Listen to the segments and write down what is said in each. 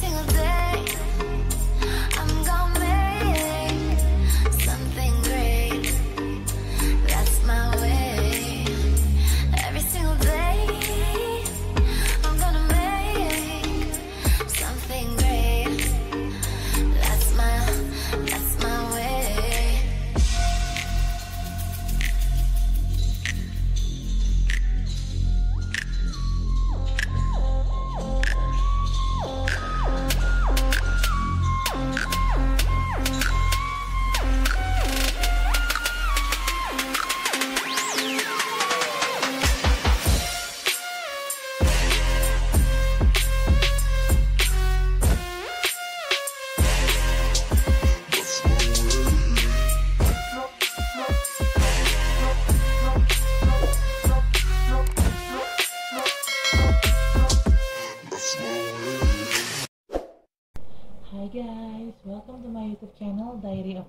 single day,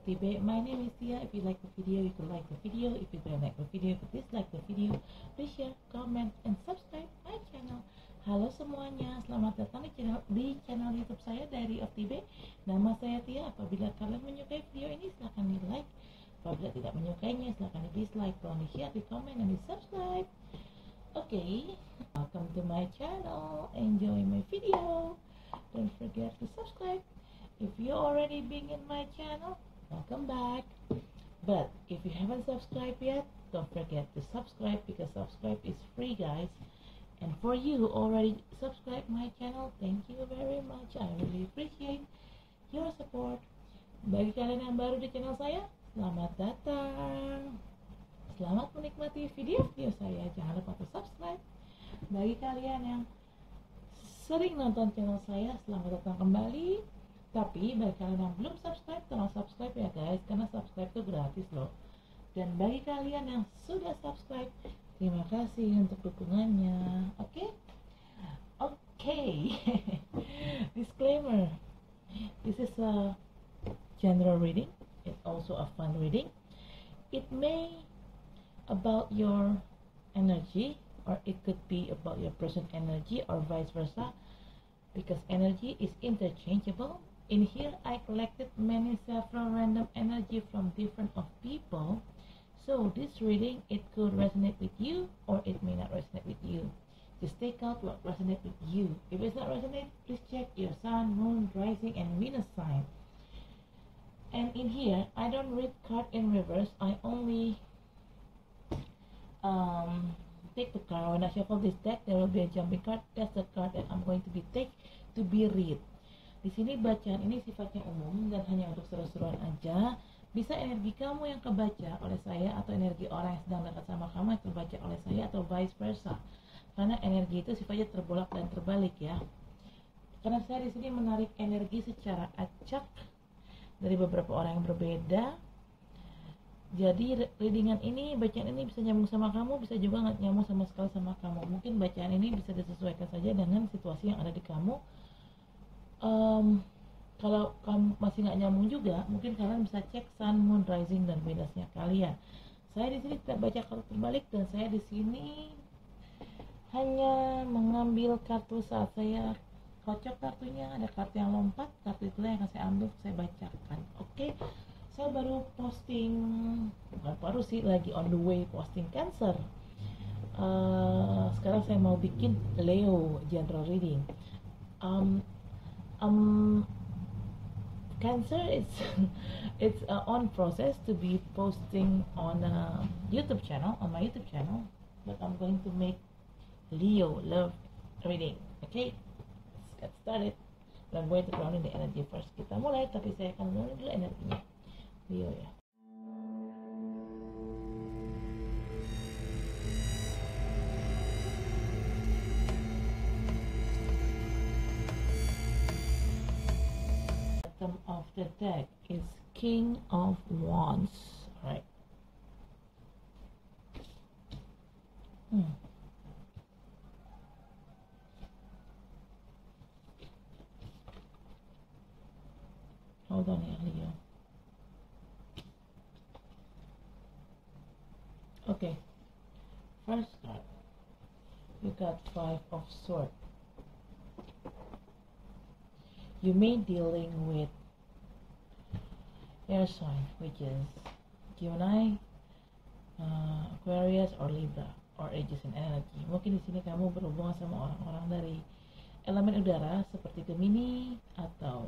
TB. My name is Tia. If you like the video, you can like the video. If you don't like the video, you can dislike the video. Please share, comment, and subscribe my channel. Halo semuanya, selamat datang di channel di channel YouTube saya Diary of TB. Nama saya Tia. Apabila kalian menyukai video ini, silahkan di like. Apabila tidak menyukainya, silahkan di dislike. Tolong di share, di komen, dan di subscribe. Okay, welcome to my channel. Enjoy my video. Don't forget to subscribe. If you already been in my channel, welcome back. But if you haven't subscribed yet, don't forget to subscribe because subscribe is free, guys. And for you who already subscribed my channel, thank you very much. I really appreciate your support. Bagi kalian yang baru di channel saya, selamat datang. Selamat menikmati video-video saya. Jangan lupa untuk subscribe. Bagi kalian yang sering nonton channel saya, selamat datang kembali. Tapi bagi kalian yang belum subscribe, tolong subscribe ya guys, karena subscribe itu gratis loh. Dan bagi kalian yang sudah subscribe, terima kasih untuk dukungannya. Oke? Oke. Disclaimer. This is a general reading. It's also a fun reading. It may about your energy or it could be about your present energy or vice versa because energy is interchangeable in here i collected many several random energy from different of people so this reading it could resonate with you or it may not resonate with you just take out what resonates with you if it's not resonate please check your sun moon rising and venus sign and in here i don't read card in reverse i only um, take the card. When I shuffle this deck, there will be a jumping card. That's the card that I'm going to be take to be read. Di sini bacaan ini sifatnya umum dan hanya untuk seru-seruan aja. Bisa energi kamu yang kebaca oleh saya atau energi orang yang sedang dekat sama kamu yang terbaca oleh saya atau vice versa. Karena energi itu sifatnya terbolak dan terbalik ya. Karena saya di sini menarik energi secara acak dari beberapa orang yang berbeda jadi re- readingan ini bacaan ini bisa nyambung sama kamu bisa juga nggak nyambung sama sekali sama kamu mungkin bacaan ini bisa disesuaikan saja dengan situasi yang ada di kamu Em, kalau kamu masih nggak nyambung juga mungkin kalian bisa cek sun moon rising dan venusnya kalian. Saya di sini tidak baca kartu terbalik dan saya di sini hanya mengambil kartu saat saya kocok kartunya. Ada kartu yang lompat kartu itulah yang akan saya ambil saya bacakan. Oke saya baru posting bukan baru sih lagi on the way posting cancer. Eh, sekarang saya mau bikin Leo general reading. Um, um, cancer is it's a on process to be posting on a YouTube channel on my YouTube channel but I'm going to make Leo love reading okay? Let's get started. I'm going to grounding the energy first. Kita mulai tapi saya akan grounding dulu energinya Leo ya deck is King of Wands. Alright. Hmm. Hold on here, Leo. Okay. First card. You got five of swords. you may dealing with air sign which is Gemini, uh, Aquarius, or Libra, or Aries in energy. Mungkin di sini kamu berhubungan sama orang-orang dari elemen udara seperti Gemini atau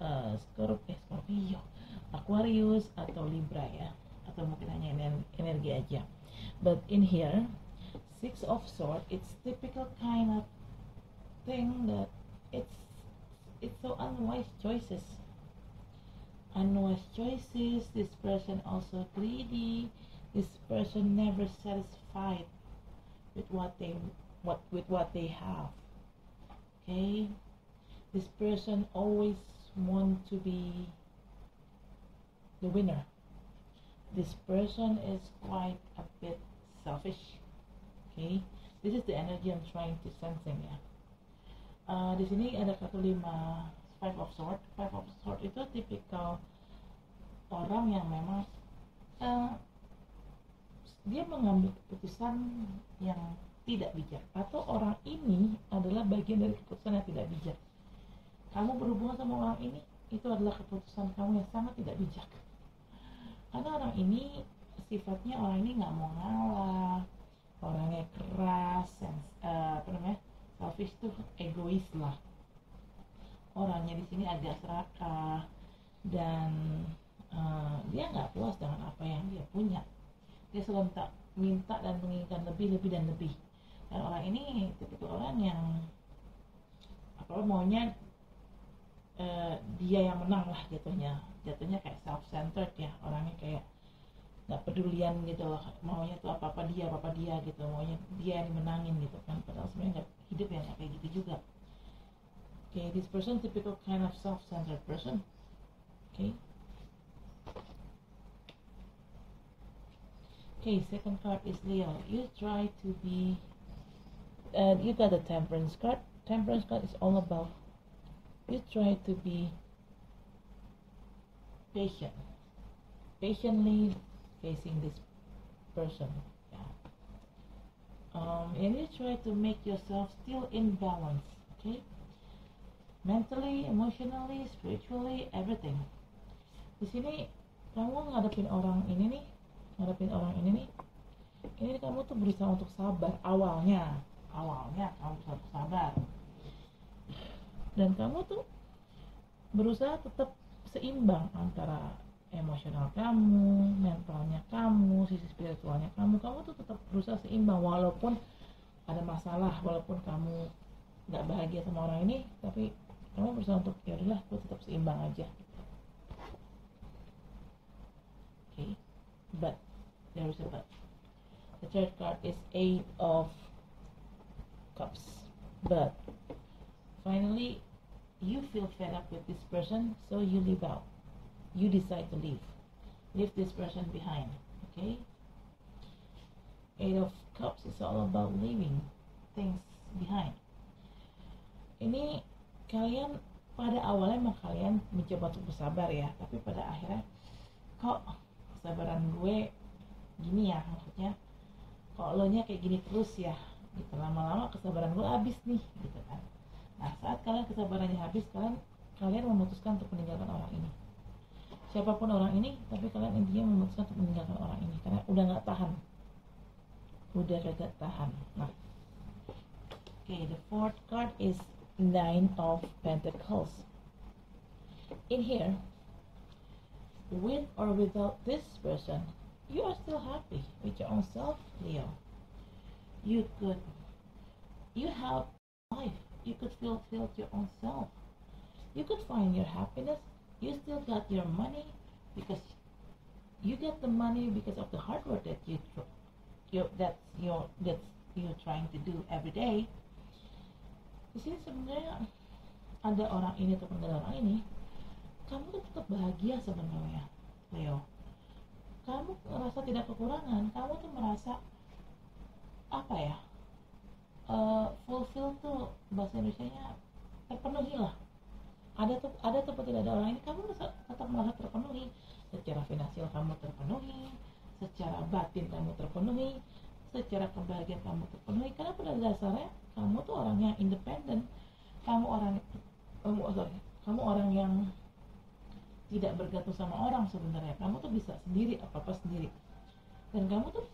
uh, Scorpio, eh, Scorpio, Aquarius atau Libra ya, atau mungkin hanya ener- energi aja. But in here, Six of Swords, it's typical kind of thing that it's it's so unwise choices unwise choices this person also greedy this person never satisfied with what they what with what they have. Okay? This person always want to be the winner. This person is quite a bit selfish. Okay? This is the energy i'm trying to sensing ya Uh, di sini ada kartu lima five of sword five of sword itu tipikal orang yang memang uh, dia mengambil keputusan yang tidak bijak. Atau orang ini adalah bagian dari keputusan yang tidak bijak. Kamu berhubungan sama orang ini itu adalah keputusan kamu yang sangat tidak bijak. Karena orang ini sifatnya orang ini nggak mau ngalah orangnya keras sens- uh, apa namanya selfish tuh egois lah orangnya di sini agak serakah dan uh, dia nggak puas dengan apa yang dia punya. Dia selalu minta, minta dan menginginkan lebih lebih dan lebih. Dan orang ini tipikal orang yang apa maunya uh, dia yang menang lah jatuhnya. Jatuhnya kayak self centered ya. Orangnya kayak nggak pedulian gitu loh. Maunya tuh apa apa dia apa apa dia gitu. Maunya dia yang dimenangin gitu kan. Padahal sebenarnya hidup yang kayak gitu juga okay this person typical kind of self-centered person. Okay. Okay second card is Leo. You try to be uh, you got the temperance card. Temperance card is all about you try to be patient. Patiently facing this person. Yeah. Um, and you try to make yourself still in balance. Okay mentally emotionally spiritually everything. Di sini kamu ngadepin orang ini nih ngadepin orang ini nih ini kamu tuh berusaha untuk sabar awalnya. Awalnya kamu berusaha untuk sabar. Dan kamu tuh berusaha tetap seimbang antara emosional kamu, mentalnya kamu, sisi spiritualnya kamu, kamu tuh tetap berusaha seimbang walaupun ada masalah, walaupun kamu nggak bahagia sama orang ini, tapi kamu berusaha untuk ya udahlah, gue tetap seimbang aja. Okay, but there is a but. The third card is Eight of Cups, but finally you feel fed up with this person, so you leave out you decide to leave. Leave this person behind. Okay? Eight of Cups is all about leaving things behind. Ini kalian pada awalnya emang kalian mencoba untuk bersabar ya, tapi pada akhirnya kok kesabaran gue gini ya maksudnya kok lo nya kayak gini terus ya gitu. Lama-lama kesabaran gue habis nih gitu kan. Nah saat kalian kesabarannya habis kalian kalian memutuskan untuk meninggalkan orang ini. Siapa pun orang ini tapi kalian intinya memutuskan untuk meninggalkan orang ini karena udah nggak tahan. Udah kagak tahan. Nah oke okay, the fourth card is nine of pentacles in here with or without this person you are still happy with your own self leo. You could you have life. You could fulfill your own self. You could find your happiness. You still got your money because you get the money because of the hard work that you you that's your that's you're trying to do every day di sini sebenarnya ada orang ini atau ada orang ini kamu tuh tetap bahagia sebenarnya Leo. Kamu merasa tidak kekurangan kamu tuh merasa apa ya uh, fulfill tuh bahasa Indonesia nya terpenuhi lah ada tuh ada ataupun tidak ada orang ini kamu tetap merasa terpenuhi. Secara finansial kamu terpenuhi secara batin kamu terpenuhi secara kebahagiaan kamu terpenuhi. Karena pada dasarnya kamu tuh orang yang independen. Kamu orang oh sorry. Kamu orang yang tidak bergantung sama orang sebenarnya. Kamu tuh bisa sendiri apa apa sendiri. Dan kamu tuh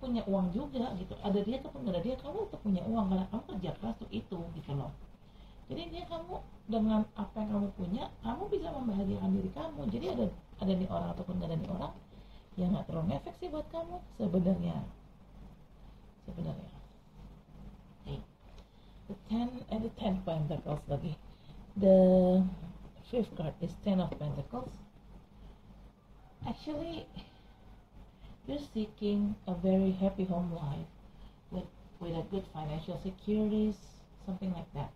punya uang juga gitu. Ada dia nggak ada dia kamu tetap punya uang. Karena kamu kerja keras tuh itu gitu loh. Jadi dia kamu dengan apa yang kamu punya kamu bisa membahagiakan diri kamu. Jadi ada ada nih orang ataupun nggak ada nih orang yang nggak terlalu ngefek sih buat kamu sebenarnya. Sebenarnya. The ten and the ten pentacles lagi. The fifth card is ten of pentacles. Actually you're seeking a very happy home life with with a good financial securities something like that.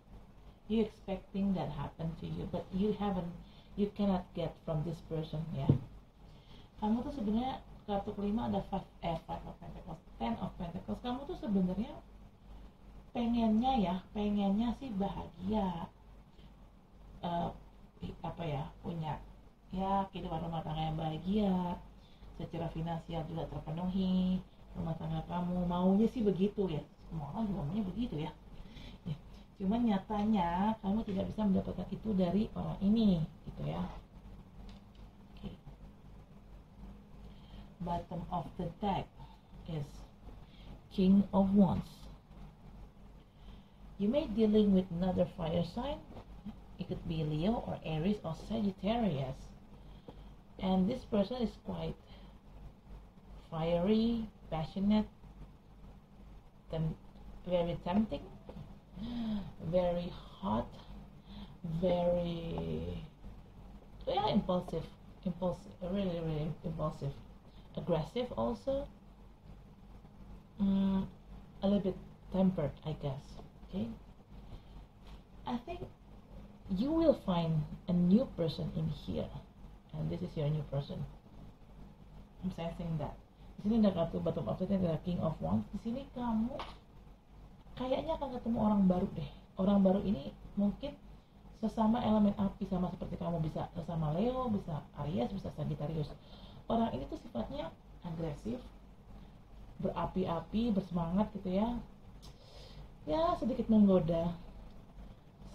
You expecting that happen to you but you haven't you cannot get from this person ya kamu tuh sebenarnya kartu kelima ada five eh five of pentacles ten of pentacles. Kamu tuh sebenarnya pengennya ya pengennya sih bahagia. Uh, apa ya punya ya kehidupan rumah tangga yang bahagia. Secara finansial juga terpenuhi rumah tangga kamu. Maunya sih begitu ya. Semua orang maunya begitu ya. Cuman nyatanya kamu tidak bisa mendapatkan itu dari orang ini gitu ya. Okay. bottom of the deck is king of wands you may dealing with another fire sign it could be leo or aries or sagittarius and this person is quite fiery passionate and very tempting very hot, very yeah impulsive, impulsive, really really impulsive, aggressive also. Mm, a little bit tempered, I guess. Okay. I think you will find a new person in here, and this is your new person. I'm sensing that. Di sini ada kartu bottom of the ada King of Wands. Di sini kamu kayaknya akan ketemu orang baru deh orang baru ini mungkin sesama elemen api sama seperti kamu bisa sesama Leo bisa Aries bisa Sagittarius orang ini tuh sifatnya agresif berapi-api bersemangat gitu ya ya sedikit menggoda.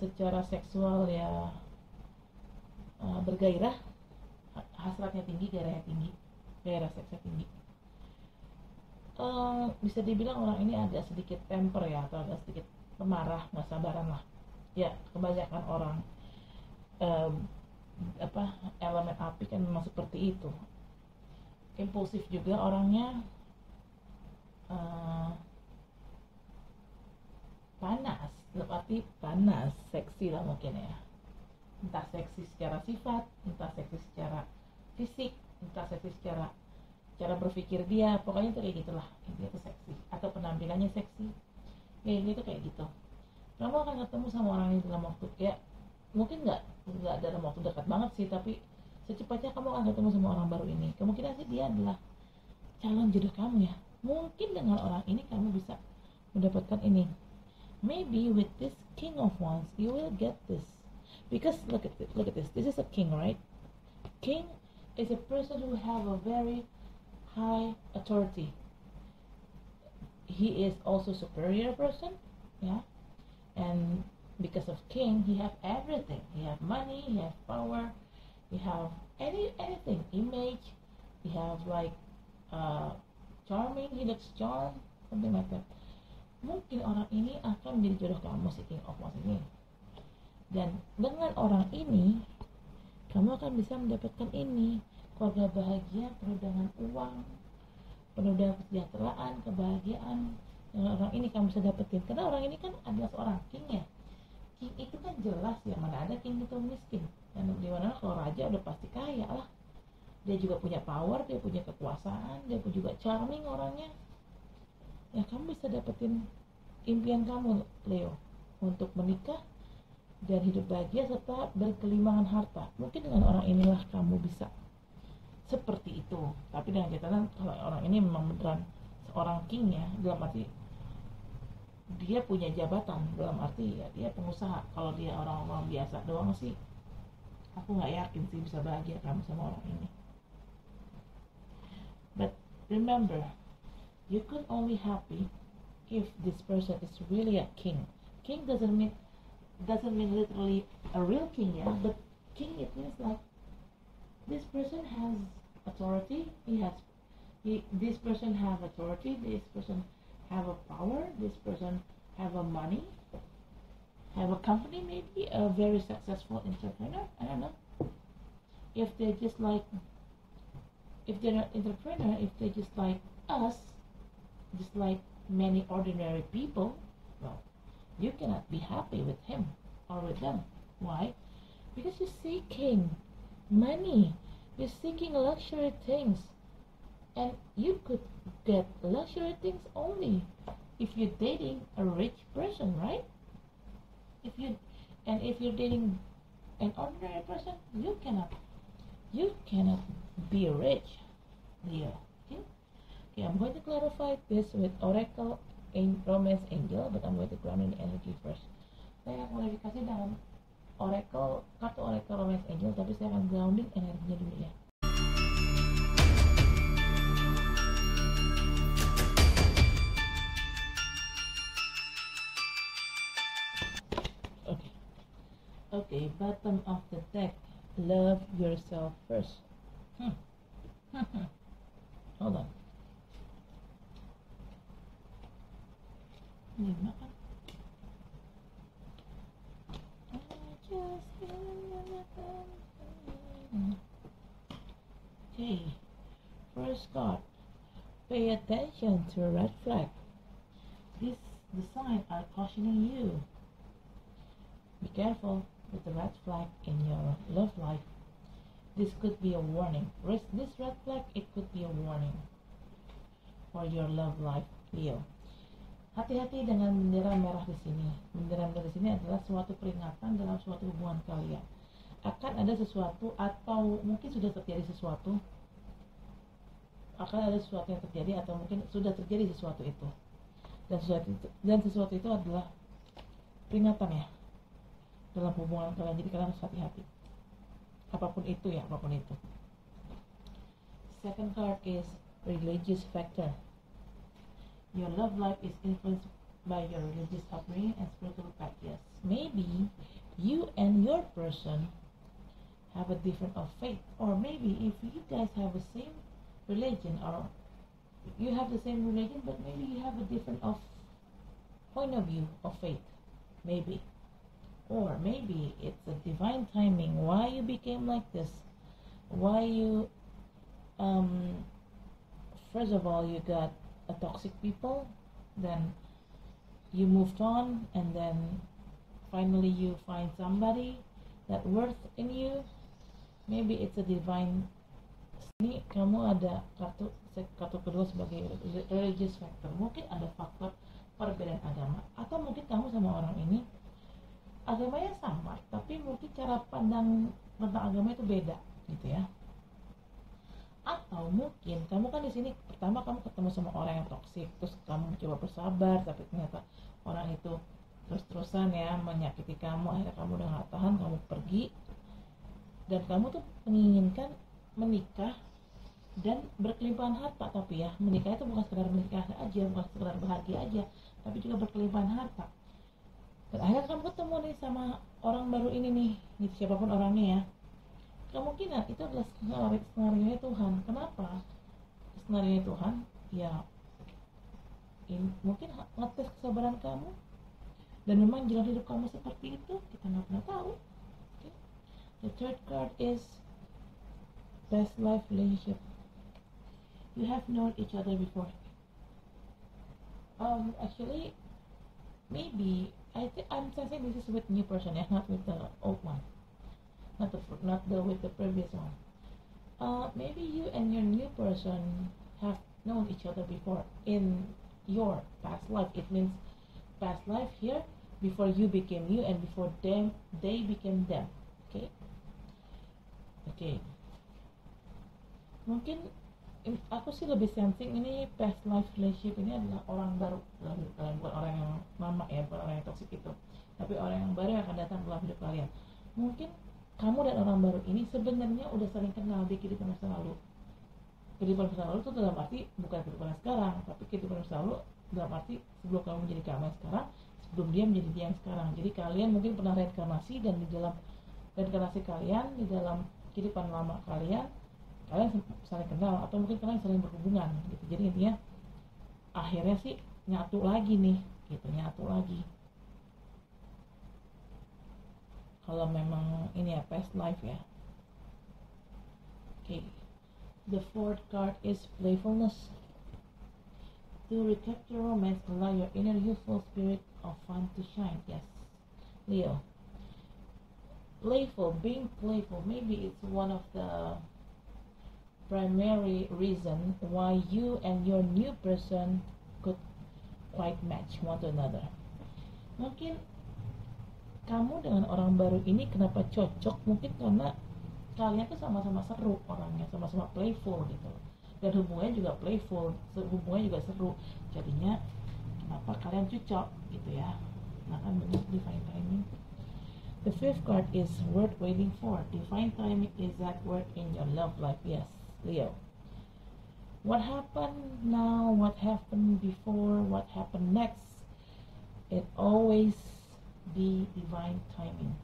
Secara seksual ya uh, bergairah. Hasratnya tinggi gairahnya tinggi. Gairah seksnya tinggi. Uh, bisa dibilang orang ini agak sedikit temper ya atau agak sedikit pemarah nggak sabaran lah. Ya kebanyakan orang apa elemen api kan memang seperti itu. Impulsif juga orangnya. Uh, panas berarti panas seksi lah mungkin ya. Entah seksi secara sifat entah seksi secara fisik entah seksi secara cara berpikir dia pokoknya tuh kayak gitulah. Dia tuh seksi atau penampilannya seksi. Kayak gitu kayak gitu. Kamu akan ketemu sama orang ini dalam waktu ya mungkin nggak nggak dalam waktu dekat banget sih tapi secepatnya kamu akan ketemu sama orang baru ini. Kemungkinan sih dia adalah calon jodoh kamu ya. Mungkin dengan orang ini kamu bisa mendapatkan ini maybe with this king of wands you will get this because look at this look at this this is a king right king is a person who have a very high authority. He is also superior person, yeah, and because of king, he have everything. He have money, he have power, he have any anything, image. He have like uh, charming, he looks charm, something like that. Mungkin orang ini akan menjadi jodoh kamu si King of Wands ini. Dan dengan orang ini, kamu akan bisa mendapatkan ini. Keluarga bahagia penuh dengan uang penuh dengan kesejahteraan kebahagiaan. Yang orang ini kamu bisa dapetin. Karena orang ini kan adalah seorang king ya. King itu kan jelas ya mana ada king itu miskin. Dan di mana kalau raja udah pasti kaya lah. Dia juga punya power dia punya kekuasaan dia pun juga charming orangnya. Ya kamu bisa dapetin impian kamu Leo untuk menikah dan hidup bahagia serta berkelimangan harta. Mungkin dengan orang inilah kamu bisa seperti itu. Tapi dengan catatan kalau orang ini memang beneran seorang king ya dalam arti dia punya jabatan dalam arti ya dia pengusaha. Kalau dia orang-orang biasa doang sih aku nggak yakin sih bisa bahagia kamu sama orang ini. But remember you could only happy if this person is really a king. King doesn't mean doesn't mean literally a real king yeah? But king it means like this person has authority he has he, this person have authority this person have a power this person have a money have a company maybe a very successful entrepreneur i don't know. If they're just like if they're an entrepreneur if they're just like us just like many ordinary people well you cannot be happy with him or with them. Why? Because you're seeking money. You're seeking luxury things. And you could get luxury things only if you're dating a rich person right? If you and if you're dating an ordinary person you cannot you cannot be rich Leo okay I'm going to clarify this with oracle in romance angel but I'm going to ground in energy first saya klarifikasi dalam oracle kartu oracle romance angel tapi saya akan grounding energinya dulu ya Okay. Okay, bottom of the deck. Love yourself first. Hmm. Hold on. Ini makan. I just Hmm. Okay. First card. Pay attention to a red flag. This the sign are cautioning you. Be careful with the red flag in your love life. This could be a warning. This red flag, it could be a warning for your love life, Leo. Hati-hati dengan bendera merah di sini. Bendera merah di sini adalah suatu peringatan dalam suatu hubungan kalian. Akan ada sesuatu atau mungkin sudah terjadi sesuatu. Akan ada sesuatu yang terjadi atau mungkin sudah terjadi sesuatu itu. Dan sesuatu itu, dan sesuatu itu adalah peringatan ya dalam hubungan kalian jadi kalian harus hati-hati apa pun itu ya apa pun itu second card is religious factor your love life is influenced by your religious upbringing and spiritual practice. Maybe you and your person have a different of faith or maybe if you guys have the same religion or you have the same religion but maybe you have a different of point of view of faith maybe. Or maybe it's a divine timing. Why you became like this? Why you um first of all you got a toxic people then you moved on and then finally you find somebody that worth in you. Maybe it's a divine ini kamu ada kartu kartu kedua sebagai religious factor. Mungkin ada faktor perbedaan agama atau mungkin kamu sama orang ini agamanya sama tapi mungkin cara pandang tentang agama itu beda gitu ya atau mungkin. Kamu kan di sini pertama kamu ketemu sama orang yang toksik terus kamu coba bersabar tapi ternyata orang itu terus-terusan ya menyakiti kamu akhirnya kamu udah nggak tahan kamu pergi. Dan kamu tuh menginginkan menikah dan berkelimpahan harta tapi ya menikah itu bukan sekedar menikah aja bukan sekedar bahagia aja tapi juga berkelimpahan harta. Dan akhirnya kamu ketemu nih sama orang baru ini nih gitu siapa pun orangnya ya kemungkinan itu adalah skenario skenario Tuhan. Kenapa? Skenario Tuhan ya in, mungkin ngetes kesabaran kamu. Dan memang jalan hidup kamu seperti itu kita nggak pernah tahu. The third card is best life relationship. You have known each other before. Um actually maybe I think I'm sensing this is with new person, yeah, not with the old one, not the not the with the previous one. Uh, maybe you and your new person have known each other before in your past life. It means past life here before you became you and before them they became them. Okay. Okay. Mungkin in- aku sih lebih sensing ini past life relationship ini adalah orang baru kalian bukan orang yang lama ya bukan orang yang toksik itu tapi orang yang baru yang akan datang dalam hidup kalian mungkin kamu dan orang baru ini sebenarnya udah saling kenal di kehidupan masa lalu. Kehidupan masa lalu itu dalam arti bukan kehidupan sekarang tapi kehidupan masa lalu dalam arti sebelum kamu menjadi kamu sekarang sebelum dia menjadi dia yang sekarang. Jadi kalian mungkin pernah reinkarnasi dan di dalam reinkarnasi kalian di dalam kehidupan lama kalian kalian saling kenal atau mungkin kalian saling berhubungan gitu. Jadi intinya akhirnya sih nyatu lagi nih gitu nyatu lagi kalau memang ini ya past life ya. Okay. the fourth card is playfulness. To recapture romance allow your inner youthful spirit of fun to shine. Yes. Leo. Playful being playful. Maybe it's one of the primary reason why you and your new person could quite match one to another. Mungkin kamu dengan orang baru ini kenapa cocok? Mungkin karena kalian tuh sama-sama seru orangnya sama-sama playful gitu. Dan hubungannya juga playful hubungannya juga seru. Jadinya kenapa kalian cocok gitu ya? Nah kan banyak divine timing. The fifth card is worth waiting for. Divine timing is that word in your love life. Yes Leo. What happened now? What happened before? What happened next? It always be divine timing.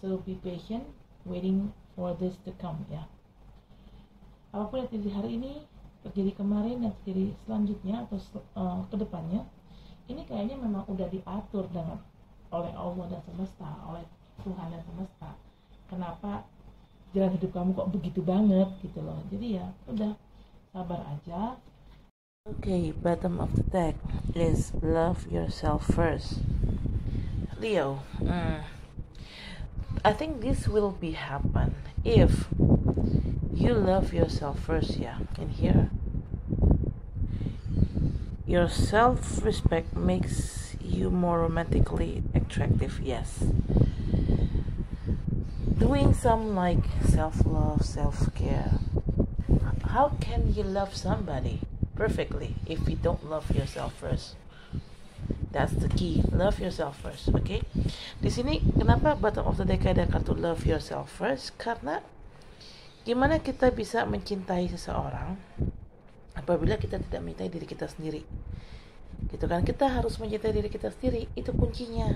So be patient, waiting for this to come ya. Apa pun yang terjadi hari ini, terjadi kemarin dan terjadi selanjutnya atau uh, ke depannya, ini kayaknya memang udah diatur dengan oleh Allah dan semesta, oleh Tuhan dan semesta. Kenapa jalan hidup kamu kok begitu banget gitu loh. Jadi ya udah sabar aja. Okay, bottom of the deck is love yourself first. Leo, mm, I think this will be happen if you love yourself first. Yeah, in here, your self-respect makes you more romantically attractive. Yes, doing some like self-love, self-care. How can you love somebody perfectly if you don't love yourself first? That's the key. Love yourself first, oke? Okay? Di sini kenapa bottom of the deck ada kartu love yourself first? Karena gimana kita bisa mencintai seseorang apabila kita tidak mencintai diri kita sendiri? gitu kan kita harus mencintai diri kita sendiri itu kuncinya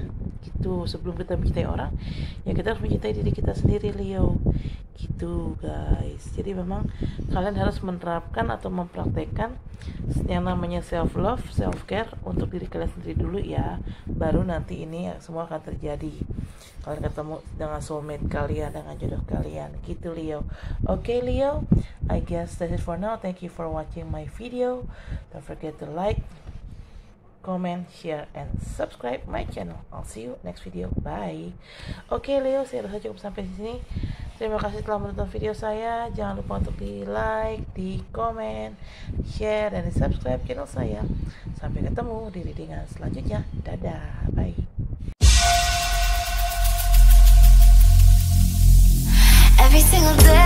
gitu. Sebelum kita mencintai orang ya kita harus mencintai diri kita sendiri Leo. Gitu guys. Jadi memang kalian harus menerapkan atau mempraktekkan yang namanya self love self care untuk diri kalian sendiri dulu ya. Baru nanti ini semua akan terjadi. Kalian ketemu dengan soulmate kalian dengan jodoh kalian. Gitu Leo. Oke okay, Leo. I guess that's it for now. Thank you for watching my video. Don't forget to like comment, share, and subscribe my channel. I'll see you next video. Bye. Oke okay, Leo, saya rasa cukup sampai di sini. Terima kasih telah menonton video saya. Jangan lupa untuk di like, di comment, share, dan di subscribe channel saya. Sampai ketemu di readingan selanjutnya. Dadah. Bye. Every single day